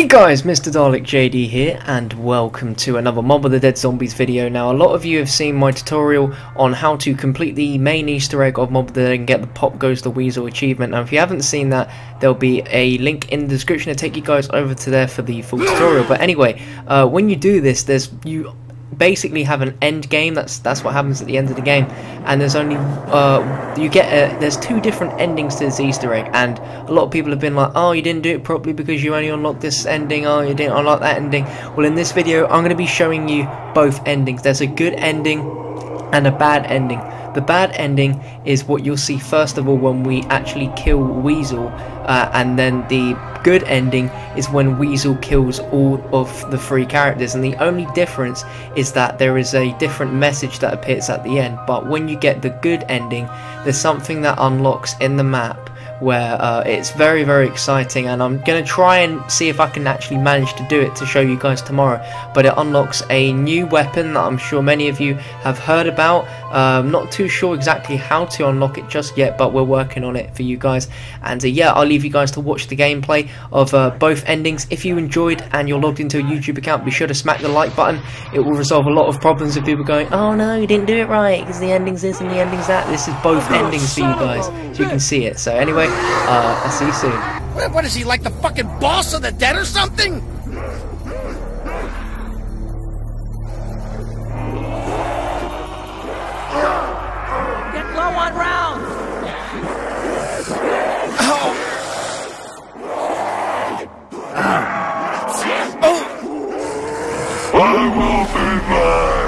Hey guys, Mr. Dalek JD here, and welcome to another Mob of the Dead Zombies video. Now, a lot of you have seen my tutorial on how to complete the main Easter egg of Mob of the Dead and get the Pop Goes the Weasel achievement. Now, if you haven't seen that, there'll be a link in the description to take you guys over to there for the full tutorial. But anyway, uh, when you do this, there's you basically have an end game. That's that's what happens at the end of the game, and there's only uh, you get a, there's two different endings to this Easter egg, and a lot of people have been like, oh, you didn't do it properly because you only unlocked this ending. Oh, you didn't unlock that ending. Well, in this video, I'm going to be showing you both endings. There's a good ending and a bad ending. The bad ending is what you'll see first of all when we actually kill Weasel, uh, and then the good ending is when Weasel kills all of the three characters, and the only difference is that there is a different message that appears at the end. But when you get the good ending, there's something that unlocks in the map where uh, it's very very exciting and I'm gonna try and see if I can actually manage to do it to show you guys tomorrow. But it unlocks a new weapon that I'm sure many of you have heard about. Um, not too sure exactly how to unlock it just yet but we're working on it for you guys. And uh, yeah I'll leave you guys to watch the gameplay of uh, both endings. If you enjoyed and you're logged into a YouTube account be sure to smack the like button. It will resolve a lot of problems of people going oh no you didn't do it right because the ending's this and the ending's that. This is both endings for you guys so you can see it. So anyway uh, I'll see you soon. What, what is he, like the fucking boss of the dead or something? Get low on rounds! Oh! Oh! I will be back!